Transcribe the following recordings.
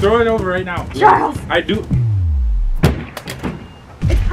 Throw it over right now. Charles, I do.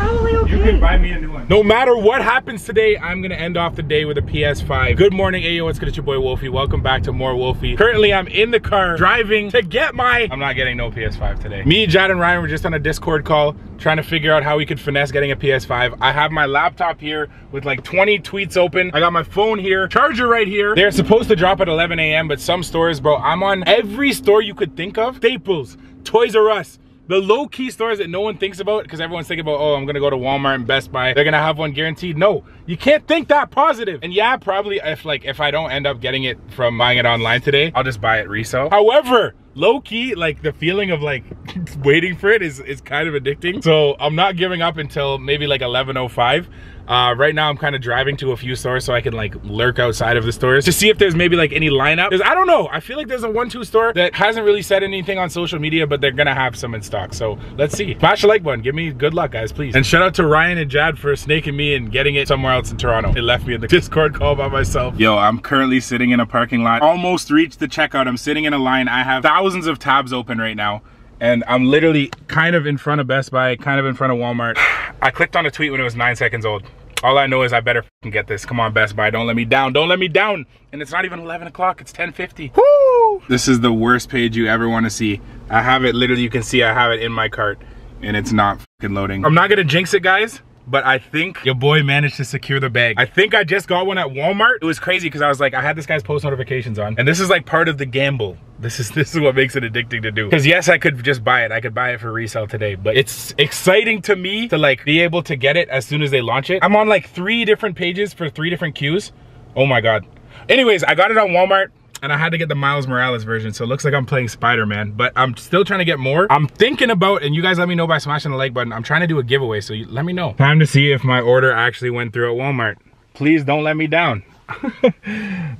It's probably okay. You can buy me a new one. No matter what happens today, I'm gonna end off the day with a PS5. Good morning, Ayo, what's good? It's your boy Wolfie. Welcome back to more Wolfie. Currently, I'm in the car driving to get my, I'm not getting no PS5 today. Me, Jad, and Ryan were just on a Discord call trying to figure out how we could finesse getting a PS5. I have my laptop here with like 20 tweets open. I got my phone here, charger right here. They're supposed to drop at 11 a.m., but some stores, bro, I'm on every store you could think of. Staples, Toys R Us, the low-key stores that no one thinks about because everyone's thinking about, oh, I'm gonna go to Walmart and Best Buy. They're gonna have one guaranteed. No, you can't think that positive. And yeah, probably if like, if I don't end up getting it from buying it online today, I'll just buy it resale. However, low-key, like the feeling of like waiting for it is, is kind of addicting. So I'm not giving up until maybe like 11.05. Uh, right now I'm kind of driving to a few stores so I can like lurk outside of the stores to see if there's maybe like any lineup. Because I don't know, I feel like there's a one-two store that hasn't really said anything on social media, but they're gonna have some in stock. So let's see. Smash the like button, give me good luck guys, please. And shout out to Ryan and Jad for snaking me and getting it somewhere else in Toronto. It left me in the Discord call by myself. Yo, I'm currently sitting in a parking lot. Almost reached the checkout. I'm sitting in a line. I have thousands of tabs open right now and I'm literally kind of in front of Best Buy, kind of in front of Walmart. I clicked on a tweet when it was nine seconds old. All I know is I better get this. Come on, Best Buy, don't let me down. Don't let me down. And it's not even 11 o'clock, it's 10.50. Woo! This is the worst page you ever wanna see. I have it, literally, you can see I have it in my cart and it's not loading. I'm not gonna jinx it, guys but I think your boy managed to secure the bag. I think I just got one at Walmart. It was crazy because I was like, I had this guy's post notifications on, and this is like part of the gamble. This is this is what makes it addicting to do. Because yes, I could just buy it. I could buy it for resale today, but it's exciting to me to like be able to get it as soon as they launch it. I'm on like three different pages for three different queues. Oh my God. Anyways, I got it on Walmart and I had to get the Miles Morales version, so it looks like I'm playing Spider-Man, but I'm still trying to get more. I'm thinking about, and you guys let me know by smashing the like button, I'm trying to do a giveaway, so you, let me know. Time to see if my order actually went through at Walmart. Please don't let me down. oh,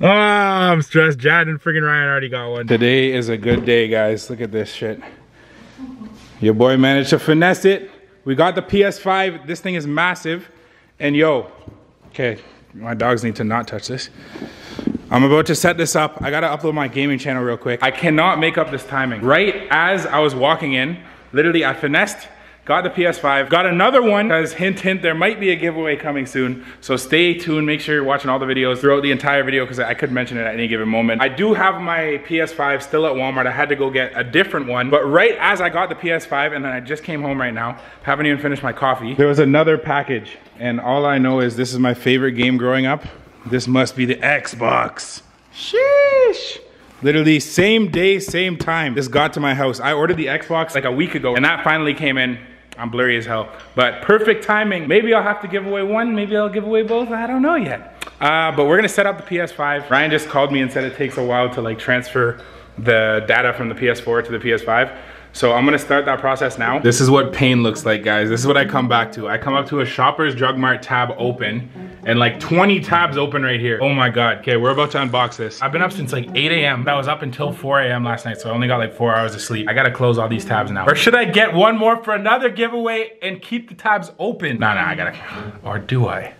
I'm stressed. Jad and freaking Ryan already got one. Today is a good day, guys. Look at this shit. Your boy managed to finesse it. We got the PS5. This thing is massive. And yo, okay, my dogs need to not touch this. I'm about to set this up. I gotta upload my gaming channel real quick. I cannot make up this timing. Right as I was walking in, literally I finessed, got the PS5, got another one, because hint hint, there might be a giveaway coming soon. So stay tuned, make sure you're watching all the videos throughout the entire video, because I could mention it at any given moment. I do have my PS5 still at Walmart. I had to go get a different one, but right as I got the PS5, and then I just came home right now, haven't even finished my coffee, there was another package. And all I know is this is my favorite game growing up. This must be the Xbox. Sheesh. Literally same day, same time. This got to my house. I ordered the Xbox like a week ago and that finally came in. I'm blurry as hell, but perfect timing. Maybe I'll have to give away one. Maybe I'll give away both. I don't know yet. Uh, but we're gonna set up the PS5. Ryan just called me and said it takes a while to like transfer the data from the PS4 to the PS5. So I'm gonna start that process now. This is what pain looks like, guys. This is what I come back to. I come up to a Shoppers Drug Mart tab open and like 20 tabs open right here. Oh my God. Okay, we're about to unbox this. I've been up since like 8 a.m. I was up until 4 a.m. last night, so I only got like four hours of sleep. I gotta close all these tabs now. Or should I get one more for another giveaway and keep the tabs open? Nah, nah, I gotta, or do I?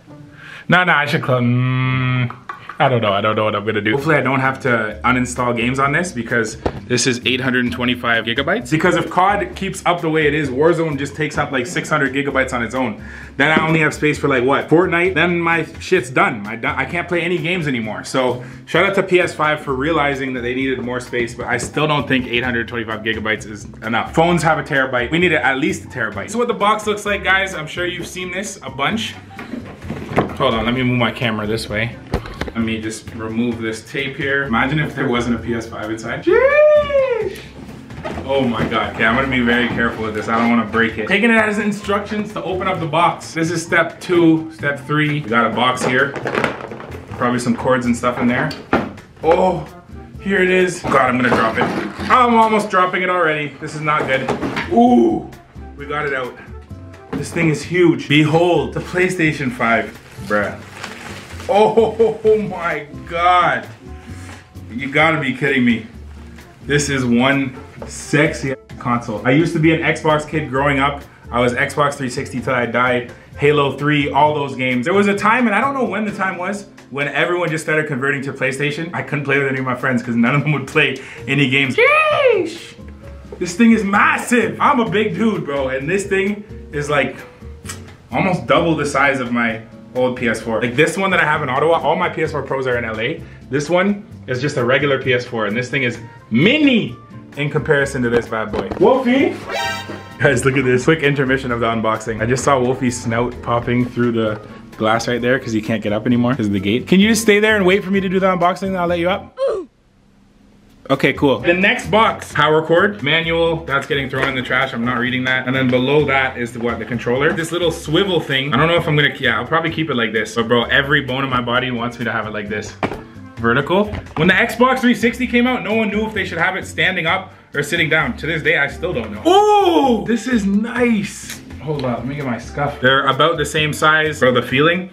Nah, nah, I should close. Mm. I don't know, I don't know what I'm gonna do. Hopefully I don't have to uninstall games on this because this is 825 gigabytes. Because if COD keeps up the way it is, Warzone just takes up like 600 gigabytes on its own. Then I only have space for like what, Fortnite? Then my shit's done. I, I can't play any games anymore. So shout out to PS5 for realizing that they needed more space, but I still don't think 825 gigabytes is enough. Phones have a terabyte. We need at least a terabyte. This is what the box looks like, guys. I'm sure you've seen this a bunch. Hold on, let me move my camera this way. Let me just remove this tape here. Imagine if there wasn't a PS5 inside. Jeez. Oh my God, okay, I'm gonna be very careful with this. I don't wanna break it. Taking it as instructions to open up the box. This is step two, step three. We got a box here. Probably some cords and stuff in there. Oh, here it is. God, I'm gonna drop it. I'm almost dropping it already. This is not good. Ooh, we got it out. This thing is huge. Behold, the PlayStation 5, bruh. Oh my God. You gotta be kidding me. This is one sexy console. I used to be an Xbox kid growing up. I was Xbox 360 till I died. Halo 3, all those games. There was a time, and I don't know when the time was, when everyone just started converting to PlayStation. I couldn't play with any of my friends because none of them would play any games. Sheesh. This thing is massive. I'm a big dude, bro. And this thing is like almost double the size of my old PS4. Like this one that I have in Ottawa, all my PS4 Pros are in LA. This one is just a regular PS4 and this thing is mini in comparison to this bad boy. Wolfie! Guys, look at this. Quick intermission of the unboxing. I just saw Wolfie's snout popping through the glass right there because he can't get up anymore because of the gate. Can you just stay there and wait for me to do the unboxing and I'll let you up? Okay, cool. The next box, power cord, manual, that's getting thrown in the trash. I'm not reading that. And then below that is the, what, the controller. This little swivel thing. I don't know if I'm gonna, yeah, I'll probably keep it like this. But bro, every bone in my body wants me to have it like this. Vertical. When the Xbox 360 came out, no one knew if they should have it standing up or sitting down. To this day, I still don't know. Oh, this is nice. Hold up, let me get my SCUF. They're about the same size. Bro, the feeling,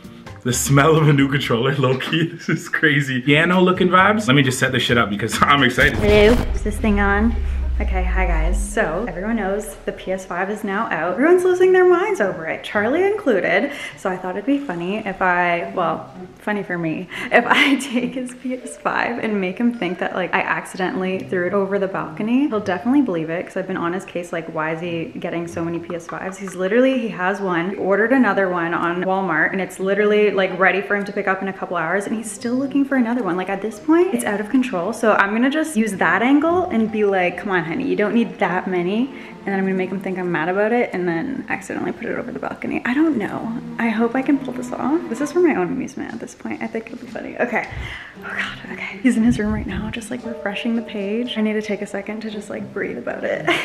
the smell of a new controller, low-key, this is crazy. Piano looking vibes. Let me just set this shit up because I'm excited. Hello, is this thing on? Okay, hi guys. So everyone knows the PS5 is now out. Everyone's losing their minds over it, Charlie included. So I thought it'd be funny if I, well, funny for me, if I take his PS5 and make him think that like I accidentally threw it over the balcony. He'll definitely believe it because I've been on his case like, why is he getting so many PS5s? He's literally, he has one, he ordered another one on Walmart and it's literally like ready for him to pick up in a couple hours and he's still looking for another one. Like at this point, it's out of control. So I'm gonna just use that angle and be like, come on, honey, you don't need that many. And then I'm gonna make him think I'm mad about it and then accidentally put it over the balcony. I don't know. I hope I can pull this off. This is for my own amusement at this point. I think it'll be funny. Okay. Oh God, okay. He's in his room right now, just like refreshing the page. I need to take a second to just like breathe about it.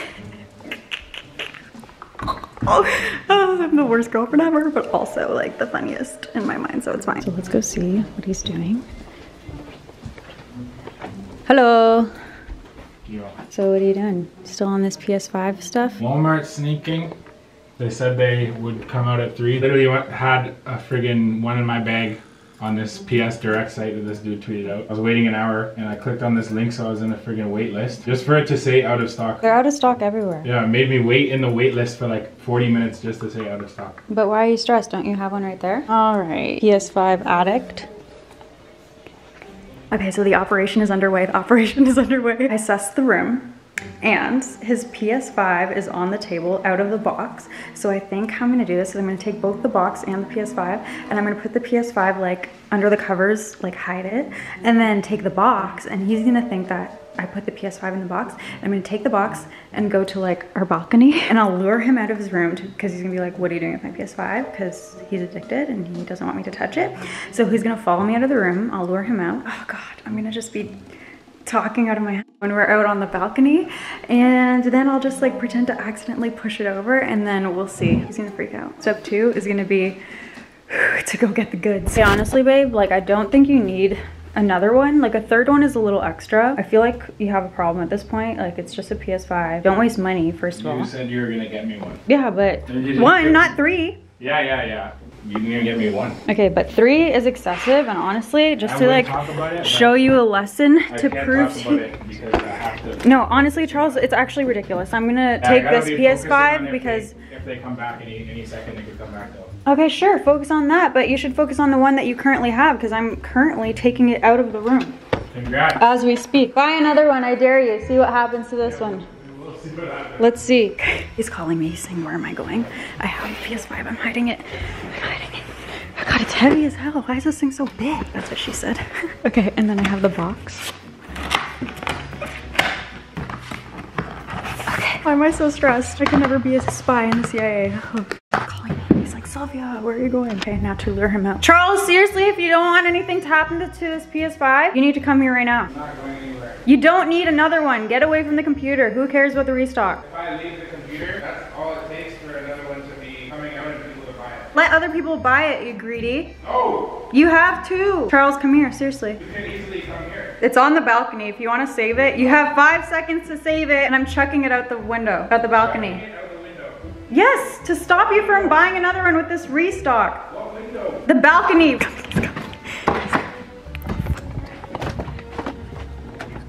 Oh, oh, I'm the worst girlfriend ever, but also like the funniest in my mind, so it's fine. So let's go see what he's doing. Hello. Yo. So what are you doing? Still on this PS5 stuff? Walmart sneaking. They said they would come out at three. Literally had a friggin' one in my bag on this PS Direct site that this dude tweeted out. I was waiting an hour and I clicked on this link so I was in a friggin' wait list. Just for it to say out of stock. They're out of stock everywhere. Yeah, it made me wait in the wait list for like 40 minutes just to say out of stock. But why are you stressed? Don't you have one right there? All right, PS5 addict. Okay, so the operation is underway. The operation is underway. I sussed the room and his PS5 is on the table out of the box. So I think how I'm gonna do this is I'm gonna take both the box and the PS5 and I'm gonna put the PS5 like under the covers, like hide it, and then take the box and he's gonna think that I put the PS5 in the box. I'm gonna take the box and go to like our balcony and I'll lure him out of his room because he's gonna be like, what are you doing with my PS5? Because he's addicted and he doesn't want me to touch it. So he's gonna follow me out of the room. I'll lure him out. Oh God, I'm gonna just be talking out of my head when we're out on the balcony and then I'll just like pretend to accidentally push it over and then we'll see. He's gonna freak out. Step two is gonna be to go get the goods. Hey, honestly, babe, like I don't think you need another one. Like a third one is a little extra. I feel like you have a problem at this point. Like it's just a PS5. Don't waste money, first of all. You said you were gonna get me one. Yeah, but And you didn't one, not three. Yeah, yeah, yeah. You didn't get me one. Okay, but three is excessive and honestly, just I to like it, show you a lesson I to prove to about it because I have to. No, honestly, Charles, it's actually ridiculous. I'm gonna Yeah, take this be PS5 if because they, if they come back any any second, they could come back though. Okay, sure, focus on that, but you should focus on the one that you currently have because I'm currently taking it out of the room Congrats. as we speak. Buy another one, I dare you. See what happens to this one. we'll see. Let's see. He's calling me, he's saying, Where am I going? I have a PS5, I'm hiding it. I'm hiding it. Oh God, it's heavy as hell. Why is this thing so big? That's what she said. okay, and then I have the box. Okay. Why am I so stressed? I can never be a spy in the CIA. Oh, calling me. He's like, Sylvia, where are you going? Okay, now to lure him out. Charles, seriously, if you don't want anything to happen to, to this PS5, you need to come here right now. I'm not going anywhere. You don't need another one. Get away from the computer. Who cares about the restock? If I leave the computer, that's all it takes for another one to be coming out and people to buy it. Let other people buy it, you greedy. No, You have to. Charles, come here, seriously. you can easily come here. It's on the balcony. If you want to save it, you have five seconds to save it, and I'm chucking it out the window, out the balcony. To stop you from buying another one with this restock. The balcony.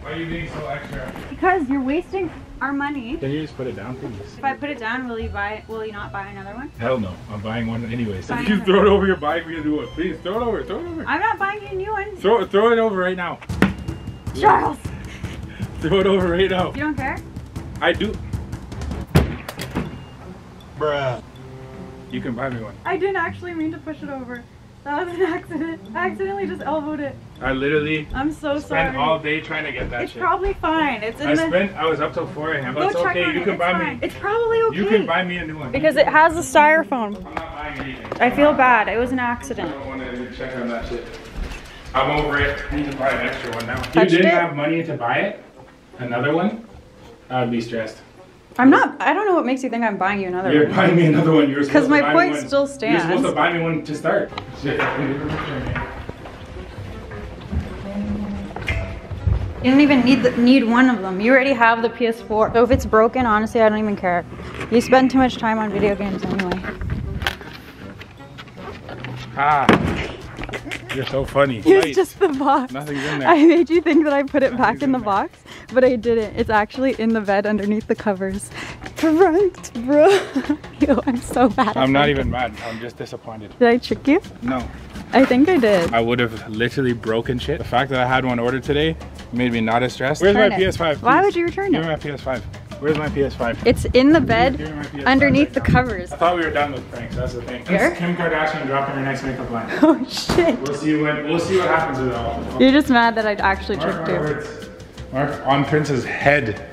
Why are you being so extra? Because you're wasting our money. Can you just put it down, please? If I put it down, will you buy? Will you not buy another one? Hell no. I'm buying one anyway. So If you throw it over your bike, we can do it. Please throw it over. Throw it over. I'm not buying you a new one. Throw it. Throw it over right now. Charles, Throw it over right now. you don't care? I do. Bruh. You can buy me one. I didn't actually mean to push it over. That was an accident. I accidentally just elbowed it. I literally I'm so sorry. spent all day trying to get that it's shit. probably fine. It's in I the. spent, I was up till 4 a.m. Go But it's okay, on you it. can It's buy fine. me. It's probably okay. You can buy me a new one. because it has a styrofoam. I'm not buying anything. I feel bad. It was an accident. I accident. don't want to check on that shit. I'm over it. I need to buy an extra one now. If you didn't it? have money to buy it, another one, I'd be stressed. I'm not. I don't know what makes you think I'm buying you another one. You're buying me another one. You're 'Cause supposed my to buy point me one. still You're supposed to buy me one to start. You don't even need the, need one of them. You already have the PS4. So if it's broken, honestly, I don't even care. You spend too much time on video games anyway. ah, you're so funny. It was Nice. just the box. Nothing's in there. I made you think that I put it back Nothing's in the there. box, but I didn't. It's actually in the bed underneath the covers. Pranked, bro. Yo, I'm so bad. I'm not even mad. I'm just disappointed. Did I trick you? No. I think I did. I would have literally broken shit. The fact that I had one ordered today made me not as stressed. Where's my it. PS5? Why would you return Give me my PS5. Where's my PS5? It's in the bed me my PS5 underneath right the now. covers. I thought we were done with pranks. That's the thing. Here? Kim Kardashian dropping her next makeup line. Oh shit. We'll see when. We'll see what happens with it all. You're just mad that I actually Mark tricked you. Mark on Prince's head.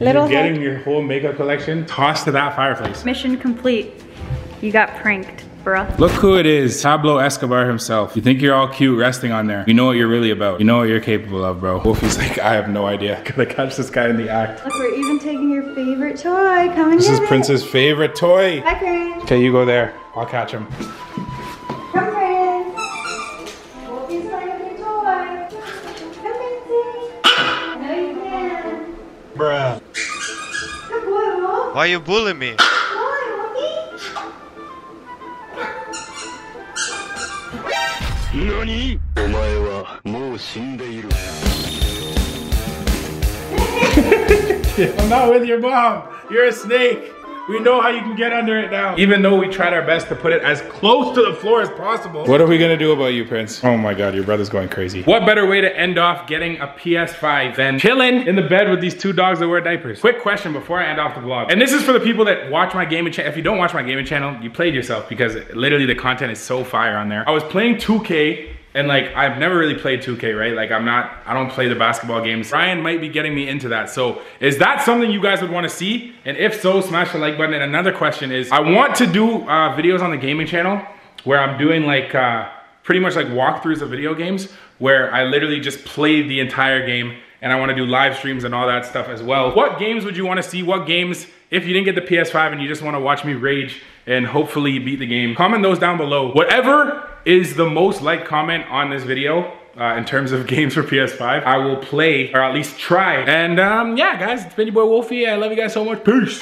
Little You're getting head. your whole makeup collection tossed to that fireplace. Mission complete. You got pranked, bruh. Look who it is, Pablo Escobar himself. You think you're all cute resting on there. You know what you're really about. You know what you're capable of, bro. Wolfie's like, I have no idea. Gotta catch this guy in the act. Look, we're even taking your favorite toy. Come and This is. Prince's favorite toy. Hi, Prince. Okay, you go there. I'll catch him. Why you bullying me? NANI? I'm not with your mom. You're a snake. We know how you can get under it now. Even though we tried our best to put it as close to the floor as possible. What are we gonna do about you, Prince? Oh my god, your brother's going crazy. What better way to end off getting a PS5 than chilling in the bed with these two dogs that wear diapers? Quick question before I end off the vlog. And this is for the people that watch my gaming channel. If you don't watch my gaming channel, you played yourself because literally the content is so fire on there. I was playing 2K and like, I've never really played 2K, right? Like I'm not, I don't play the basketball games. Ryan might be getting me into that. So is that something you guys would wanna see? And if so, smash the like button. And another question is, I want to do uh, videos on the gaming channel where I'm doing like, uh, pretty much like walkthroughs of video games where I literally just play the entire game and I wanna do live streams and all that stuff as well. What games would you wanna see? What games, if you didn't get the PS5 and you just wanna watch me rage and hopefully beat the game, comment those down below. Whatever is the most liked comment on this video, uh, in terms of games for PS5, I will play or at least try. And um, yeah, guys, it's been your boy Wolfie. I love you guys so much. Peace.